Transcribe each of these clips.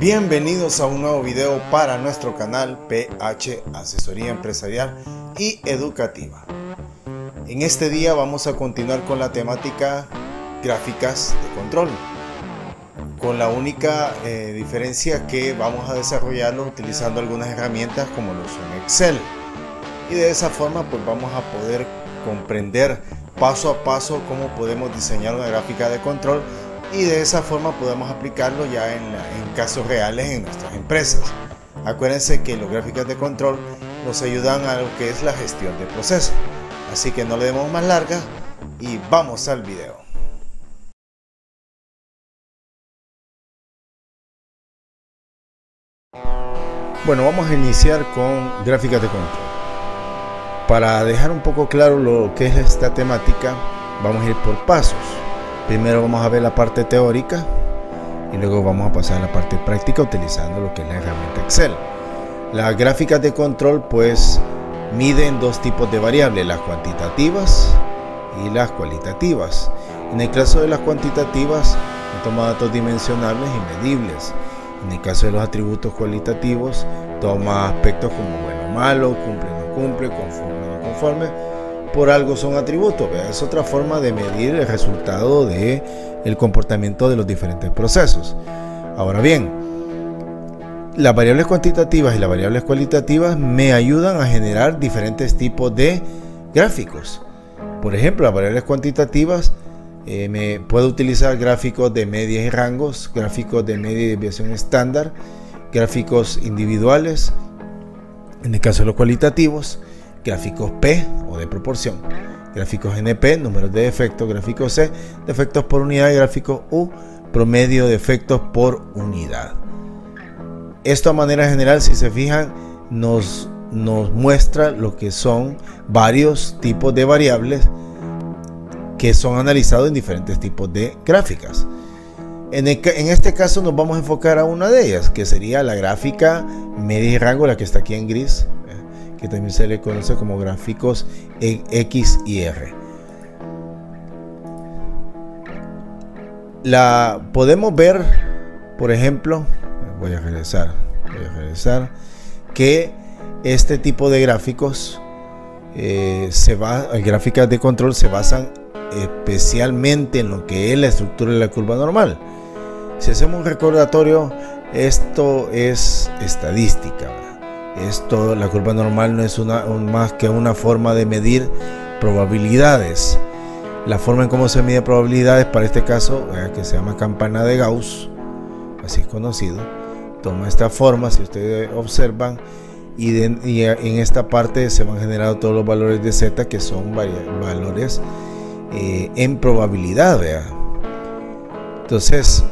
Bienvenidos a un nuevo video para nuestro canal PH Asesoría Empresarial y Educativa. En este día vamos a continuar con la temática gráficas de control. Con la única eh, diferencia que vamos a desarrollarlo utilizando algunas herramientas como lo son Excel. Y de esa forma pues vamos a poder comprender paso a paso cómo podemos diseñar una gráfica de control y de esa forma podemos aplicarlo ya en, casos reales en nuestras empresas. Acuérdense que los gráficas de control nos ayudan a lo que es la gestión de procesos. Así que no le demos más larga y vamos al video. Bueno, vamos a iniciar con gráficas de control. Para dejar un poco claro lo que es esta temática, vamos a ir por pasos. Primero vamos a ver la parte teórica y luego vamos a pasar a la parte práctica utilizando lo que es la herramienta Excel. Las gráficas de control pues miden dos tipos de variables, las cuantitativas y las cualitativas. En el caso de las cuantitativas, toma datos dimensionables y medibles. En el caso de los atributos cualitativos, toma aspectos como bueno malo, cumple no cumple, conforme no conforme. Por algo son atributos, es otra forma de medir el resultado de el comportamiento de los diferentes procesos. Ahora bien, las variables cuantitativas y las variables cualitativas me ayudan a generar diferentes tipos de gráficos. Por ejemplo, las variables cuantitativas eh, me puedo utilizar gráficos de medias y rangos, gráficos de media y desviación estándar, gráficos individuales, en el caso de los cualitativos, gráficos P o de proporción, gráficos NP, números de defectos, gráficos C, defectos por unidad gráficos U, promedio de efectos por unidad. Esto a manera general, si se fijan, nos, nos muestra lo que son varios tipos de variables que son analizados en diferentes tipos de gráficas. En, este caso nos vamos a enfocar a una de ellas, que sería la gráfica media y rango, la que está aquí en gris, que también se le conoce como gráficos X y R. La podemos ver, por ejemplo, voy a regresar, voy a regresar, que este tipo de gráficos eh, se va, gráficas de control se basan especialmente en lo que es la estructura de la curva normal. Si hacemos un recordatorio, esto es estadística. Esto, la curva normal no es una, más que una forma de medir probabilidades. La forma en cómo se mide probabilidades, para este caso, que se llama campana de Gauss, así es conocido, toma esta forma, si ustedes observan, y, y en esta parte se van generando todos los valores de z, que son valores eh, en probabilidad. Entonces,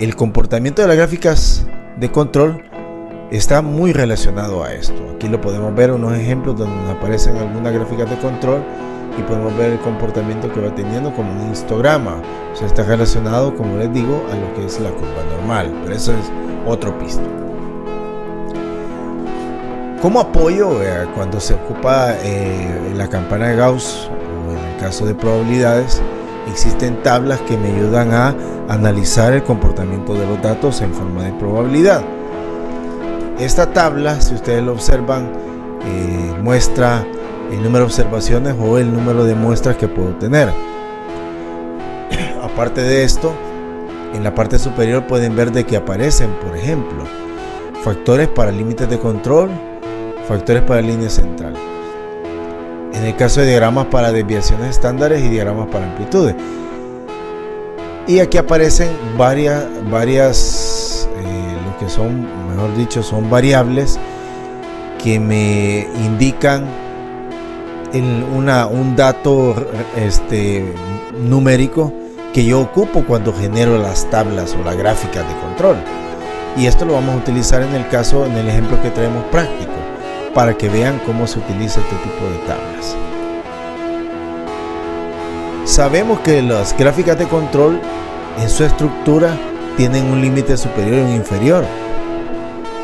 el comportamiento de las gráficas de control está muy relacionado a esto. Aquí lo podemos ver unos ejemplos donde aparecen algunas gráficas de control y podemos ver el comportamiento que va teniendo como un histograma. O sea, está relacionado, como les digo, a lo que es la curva normal. Pero eso es otro pisto. Como apoyo, cuando se ocupa eh, la campana de Gauss caso de probabilidades, existen tablas que me ayudan a analizar el comportamiento de los datos en forma de probabilidad. Esta tabla, si ustedes lo observan, eh, muestra el número de observaciones o el número de muestras que puedo tener. Aparte de esto, en la parte superior pueden ver de que aparecen, por ejemplo, factores para límites de control, factores para línea central en el caso de diagramas para desviaciones estándares y diagramas para amplitudes. Y aquí aparecen varias, varias son, mejor dicho, son variables que me indican una, un dato este, numérico que yo ocupo cuando genero las tablas o las gráficas de control. Y esto lo vamos a utilizar en el caso, en el ejemplo que traemos práctico para que vean cómo se utiliza este tipo de tablas. Sabemos que las gráficas de control en su estructura tienen un límite superior y un inferior.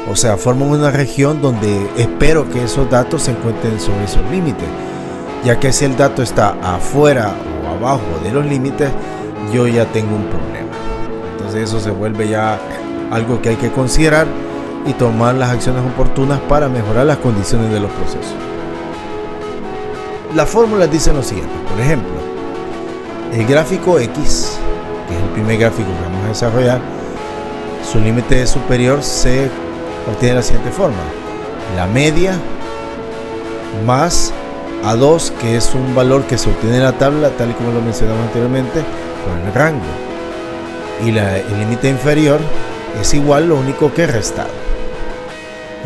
O sea, forman una región donde espero que esos datos se encuentren sobre esos límites. Ya que si el dato está afuera o abajo de los límites, yo ya tengo un problema. Entonces eso se vuelve ya algo que hay que considerar y tomar las acciones oportunas para mejorar las condiciones de los procesos. Las fórmulas dicen lo siguiente, por ejemplo, el gráfico X, que es el primer gráfico que vamos a desarrollar, su límite superior se obtiene la siguiente forma. La media más A2, que es un valor que se obtiene en la tabla, tal y como lo mencionamos anteriormente, por el rango. Y el límite inferior es igual, lo único que restado.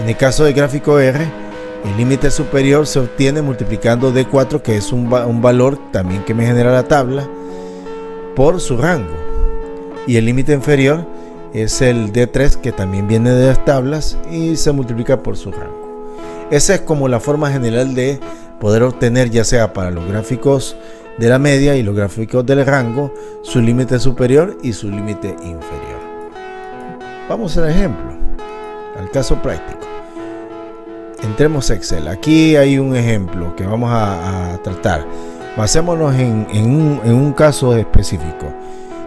En el caso del gráfico R, el límite superior se obtiene multiplicando D4, que es un, un, valor también que me genera la tabla, por su rango. Y el límite inferior es el D3, que también viene de las tablas y se multiplica por su rango. Esa es como la forma general de poder obtener, ya sea para los gráficos de la media y los gráficos del rango, su límite superior y su límite inferior. Vamos al ejemplo, al caso práctico. Entremos a Excel. Aquí hay un ejemplo que vamos a, tratar. Basémonos en, un, caso específico.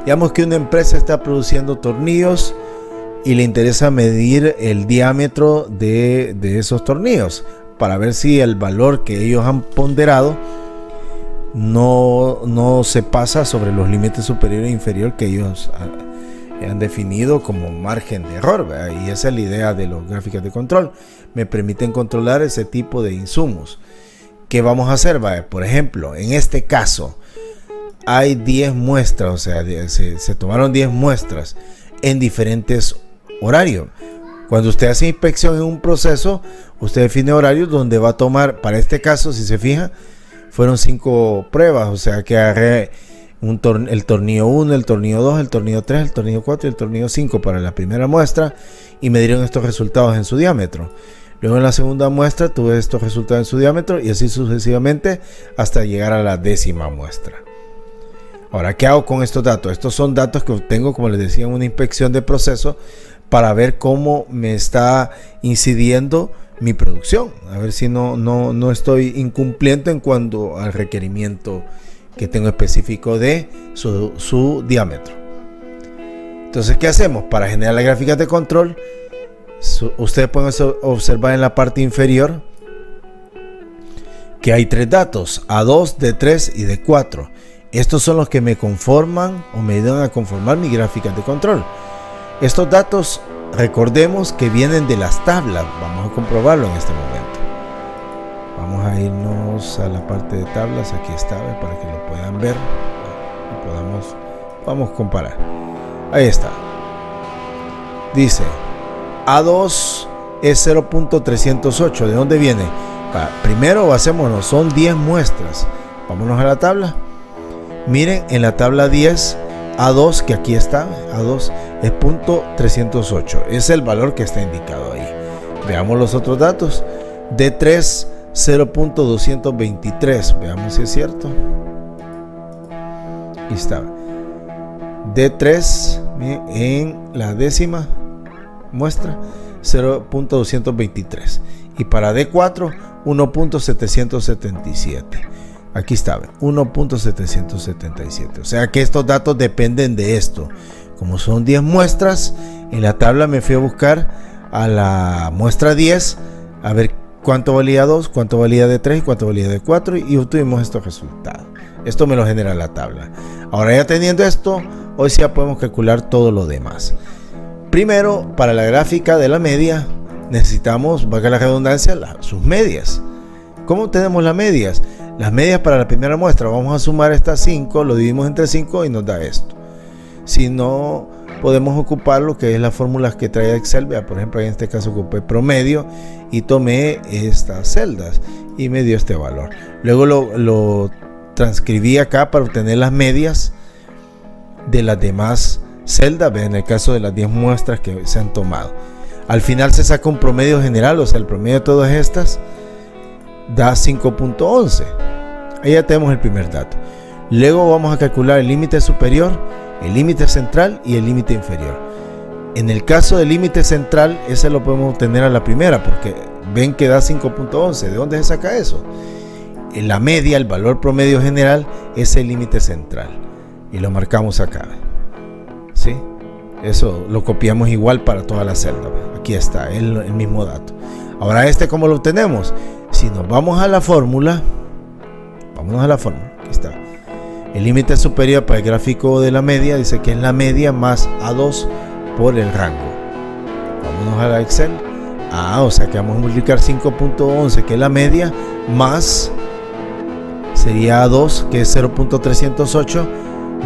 Digamos que una empresa está produciendo tornillos y le interesa medir el diámetro de, esos tornillos para ver si el valor que ellos han ponderado no, no se pasa sobre los límites superior e inferior que ellos han definido como margen de error. Y esa es la idea de los gráficos de control. Me permiten controlar ese tipo de insumos. ¿Qué vamos a hacer? Por ejemplo, en este caso hay 10 muestras, o sea, se, tomaron 10 muestras en diferentes horarios. Cuando usted hace inspección en un proceso, usted define horarios donde va a tomar, para este caso, si se fija, fueron 5 pruebas, o sea que agarré el tornillo 1, el tornillo 2, el tornillo 3, el tornillo 4 y el tornillo 5 para la primera muestra y me dieron estos resultados en su diámetro. Luego en la segunda muestra tuve estos resultados en su diámetro y así sucesivamente hasta llegar a la décima muestra. Ahora, ¿qué hago con estos datos? Estos son datos que obtengo, como les decía, en una inspección de proceso para ver cómo me está incidiendo mi producción. A ver si no, no, no estoy incumpliendo en cuanto al requerimiento que tengo específico de su, diámetro. Entonces, ¿qué hacemos? Para generar las gráficas de control, ustedes pueden observar en la parte inferior que hay tres datos, A2, D3 y D4. Estos son los que me conforman o me ayudan a conformar mi gráfica de control. Estos datos, recordemos que vienen de las tablas. Vamos a comprobarlo en este momento. Vamos a irnos a la parte de tablas, aquí está, para que lo puedan ver y podamos vamos a comparar. Ahí está. Dice A2 es 0.308. ¿De dónde viene? primero basémonos, son 10 muestras. Vámonos a la tabla. Miren, en la tabla 10, A2, que aquí está, A2 es .308. Es el valor que está indicado ahí. Veamos los otros datos. D3 0.223. Veamos si es cierto. Aquí está. D3 en la décima muestra 0.223. Y para D4 1.777. Aquí está, 1.777. O sea que estos datos dependen de esto. Como son 10 muestras, en la tabla me fui a buscar a la muestra 10 a ver cuánto valía 2, cuánto valía de 3 y cuánto valía de 4 y obtuvimos estos resultados. Esto me lo genera la tabla. Ahora ya teniendo esto, hoy sí ya podemos calcular todo lo demás. Primero, para la gráfica de la media, necesitamos, valga la redundancia, sus medias. ¿Cómo tenemos las medias? Las medias para la primera muestra, vamos a sumar estas 5, lo dividimos entre 5 y nos da esto. Si no, podemos ocupar lo que es las fórmulas que trae Excel. Por ejemplo, en este caso ocupé promedio y tomé estas celdas y me dio este valor. Luego lo, transcribí acá para obtener las medias de las demás celdas, en el caso de las 10 muestras que se han tomado. Al final se saca un promedio general, o sea, el promedio de todas estas da 5.11. Ahí ya tenemos el primer dato. Luego vamos a calcular el límite superior el límite central y el límite inferior. En el caso del límite central, ese lo podemos obtener a la primera, porque ven que da 5.11. ¿De dónde se saca eso? En la media, el valor promedio general, es el límite central. Y lo marcamos acá. ¿Sí? Eso lo copiamos igual para toda la celda. Aquí está, el, mismo dato. Ahora este, ¿cómo lo obtenemos? Si nos vamos a la fórmula, vámonos a la fórmula, aquí está. El límite superior para el gráfico de la media dice que es la media más A2 por el rango. Vámonos a la Excel. Ah, o sea que vamos a multiplicar 5.11, que es la media, más sería A2, que es 0.308,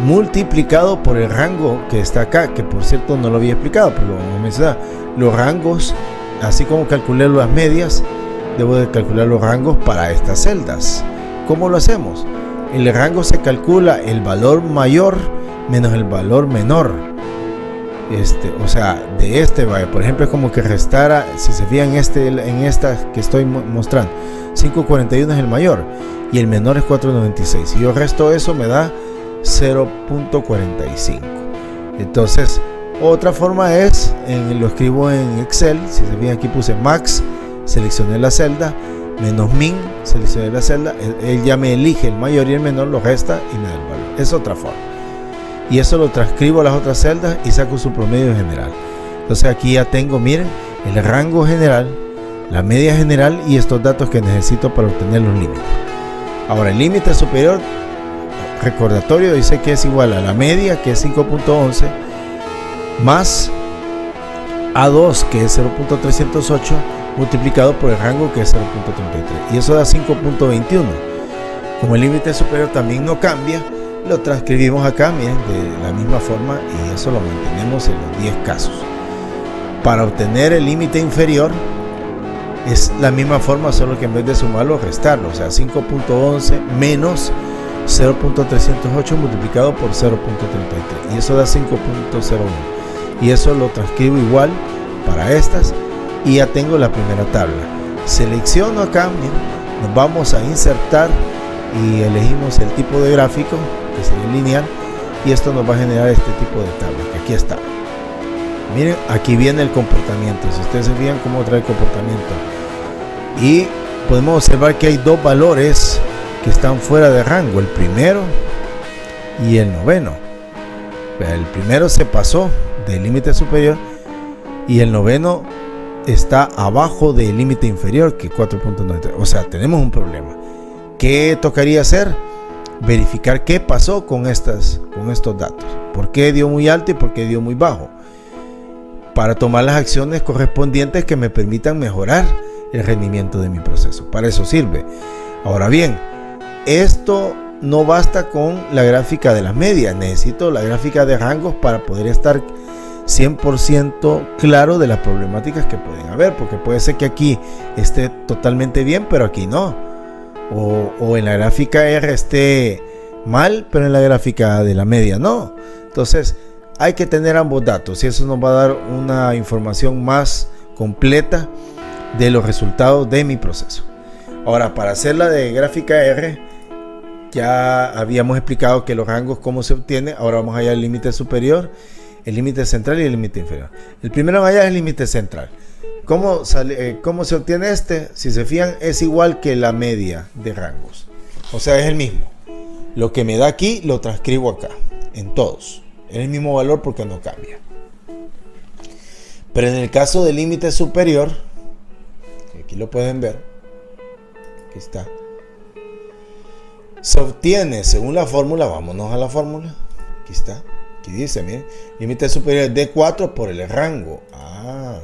multiplicado por el rango que está acá, que por cierto no lo había explicado, pero vamos a mencionar. Los rangos, así como calculé las medias, debo de calcular los rangos para estas celdas. ¿Cómo lo hacemos? El rango se calcula el valor mayor menos el valor menor. Este, o sea, de este vaya, por ejemplo, es como que restara, si se fijan en este en esta que estoy mostrando, 541 es el mayor y el menor es 496. Si yo resto eso me da 0.45. Entonces, otra forma es, en, lo escribo en Excel, si se fijan aquí puse max, seleccioné la celda, menos min, seleccioné la celda, él, ya me elige el mayor y el menor, lo resta y me da el valor. Es otra forma. Y eso lo transcribo a las otras celdas y saco su promedio general. Entonces aquí ya tengo, miren, el rango general, la media general y estos datos que necesito para obtener los límites. Ahora, el límite superior, recordatorio, dice que es igual a la media, que es 5.11, más A2, que es 0.308, multiplicado por el rango, que es 0.33. Y eso da 5.21. Como el límite superior también no cambia, lo transcribimos acá, miren, de la misma forma, y eso lo mantenemos en los 10 casos. Para obtener el límite inferior, es la misma forma, solo que en vez de sumarlo, restarlo. O sea, 5.11 menos 0.308 multiplicado por 0.33. Y eso da 5.01. Y eso lo transcribo igual para estas. Y ya tengo la primera tabla. Selecciono acá, nos vamos a insertar y elegimos el tipo de gráfico, que sería lineal. Y esto nos va a generar este tipo de tabla, que aquí está. Miren, aquí viene el comportamiento. Si ustedes se fijan cómo trae el comportamiento. Y podemos observar que hay dos valores que están fuera de rango. El primero y el noveno. El primero se pasó del límite superior y el noveno está abajo del límite inferior que 4.93. O sea, tenemos un problema. ¿Qué tocaría hacer? Verificar qué pasó con, estas, con estos datos. ¿Por qué dio muy alto y por qué dio muy bajo? para tomar las acciones correspondientes que me permitan mejorar el rendimiento de mi proceso. Para eso sirve. Ahora bien, esto no basta con la gráfica de las medias, necesito la gráfica de rangos para poder estar 100% claro de las problemáticas que pueden haber, porque puede ser que aquí esté totalmente bien, pero aquí no. O, en la gráfica R esté mal, pero en la gráfica de la media no. Entonces, hay que tener ambos datos y eso nos va a dar una información más completa de los resultados de mi proceso. Ahora, para hacer la de gráfica R, ya habíamos explicado que los rangos cómo se obtiene. Ahora vamos allá al límite superior, el límite central y el límite inferior. El primero allá es el límite central. ¿Cómo, eh, ¿Cómo se obtiene este? Si se fijan, es igual que la media de rangos. O sea, es el mismo. Lo que me da aquí lo transcribo acá, en todos. Es el mismo valor porque no cambia. Pero en el caso del límite superior, aquí lo pueden ver, aquí está, se obtiene según la fórmula, vámonos a la fórmula, aquí está, aquí dice, miren, límite superior de 4 por el rango. Ah,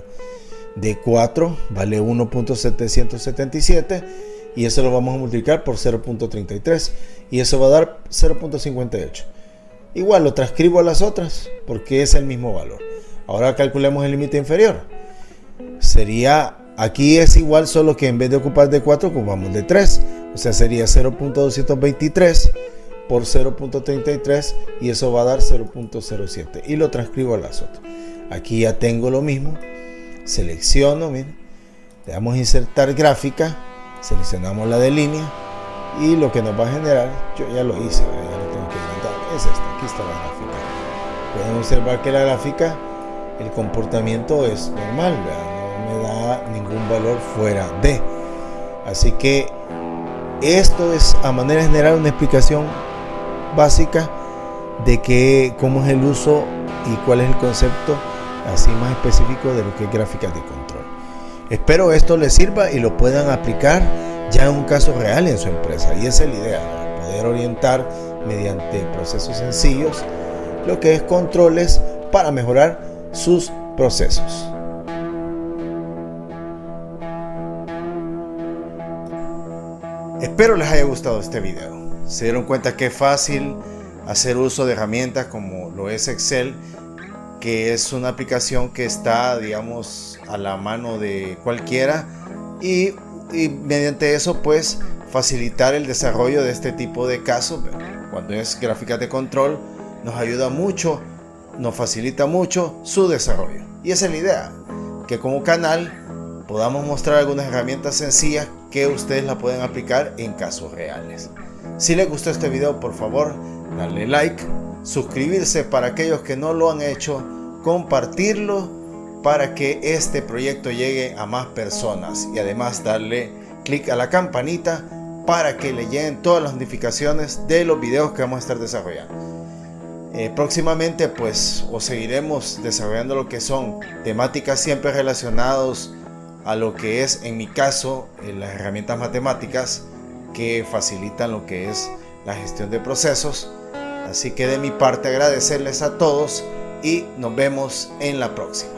de 4 vale 1.777 y eso lo vamos a multiplicar por 0.33 y eso va a dar 0.58. Igual lo transcribo a las otras porque es el mismo valor. Ahora calculemos el límite inferior. Sería, aquí es igual, solo que en vez de ocupar de 4, ocupamos de 3. O sea, sería 0.223 por 0.33 y eso va a dar 0.07. Y lo transcribo a las otras. Aquí ya tengo lo mismo. Selecciono, miren. Le damos insertar gráfica. Seleccionamos la de línea. Y lo que nos va a generar, yo ya lo hice, ya lo tengo que es esta, aquí está la gráfica. Pueden observar que la gráfica, el comportamiento es normal, no me da ningún valor fuera de. Así que esto es a manera general una explicación básica de que cómo es el uso y cuál es el concepto así más específico de lo que es gráficas de control. Espero esto les sirva y lo puedan aplicar ya en un caso real en su empresa. Y esa es la idea, poder orientar mediante procesos sencillos lo que es controles para mejorar sus procesos. Espero les haya gustado este video. Se dieron cuenta que es fácil hacer uso de herramientas como lo es Excel, que es una aplicación que está, digamos, a la mano de cualquiera y, mediante eso pues facilitar el desarrollo de este tipo de casos. Cuando es gráficas de control nos ayuda mucho, nos facilita mucho su desarrollo. Y esa es la idea, que como canal podamos mostrar algunas herramientas sencillas que ustedes la pueden aplicar en casos reales. Si les gustó este video, por favor, darle like, suscribirse para aquellos que no lo han hecho, compartirlo para que este proyecto llegue a más personas y además darle clic a la campanita para que le lleguen todas las notificaciones de los videos que vamos a estar desarrollando. Eh, próximamente pues os seguiremos desarrollando lo que son temáticas siempre relacionados a lo que es, en mi caso, eh, las herramientas matemáticas que facilitan lo que es la gestión de procesos. Así que de mi parte agradecerles a todos y nos vemos en la próxima.